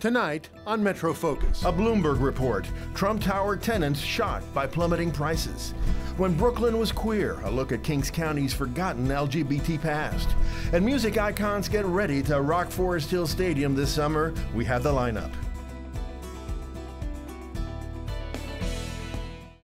Tonight on Metro Focus. A Bloomberg report Trump Tower tenants shocked by plummeting prices. When Brooklyn was queer, a look at Kings County's forgotten LGBT past. And music icons get ready to rock Forest Hills Stadium this summer. We have the lineup.